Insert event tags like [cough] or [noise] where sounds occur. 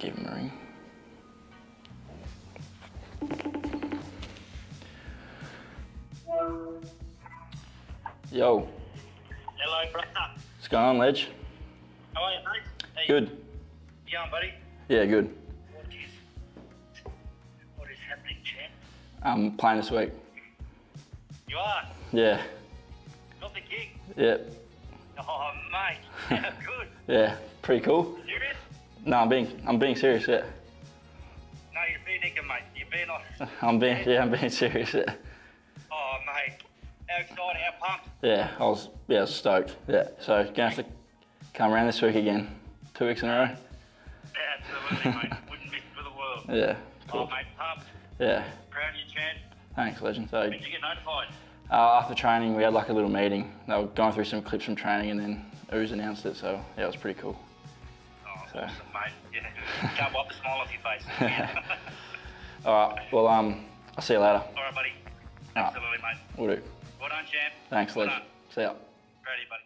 Give him a ring. Yo, Hello, brother. what's going on, Ledge? How are you, mate? How you Good. You going, buddy? Yeah, good. What is, what is happening, champ? I'm playing this week. You are? Yeah, Got the gig? yeah, Oh, mate. Yeah, [laughs] good. yeah. Pretty cool. No, I'm being, I'm being serious. Yeah, No, you're being nicking, mate. You're being honest. [laughs] I'm being, yeah, I'm being serious. Yeah, Oh, mate. How excited, how pumped. yeah. I was, yeah, I was stoked. Yeah. So gonna have to come around this week again. Two weeks in a row. Yeah, absolutely, [laughs] mate. Wouldn't miss it for the world. Yeah, Cool. Oh, mate, pumped. Yeah. Proud of you. Thanks, legend. So When did you get notified? uh, after training, we had like a little meeting. They were going through some clips from training, and then Ooze announced it. So yeah, it was pretty cool. So- awesome, mate. Yeah. Can't wipe the smile off your face. [laughs] All right. Well, um, I'll see you later. All right, buddy. All right. Absolutely, mate. We'll do. Well done, champ. Thanks, well Ledge. See ya. You, buddy.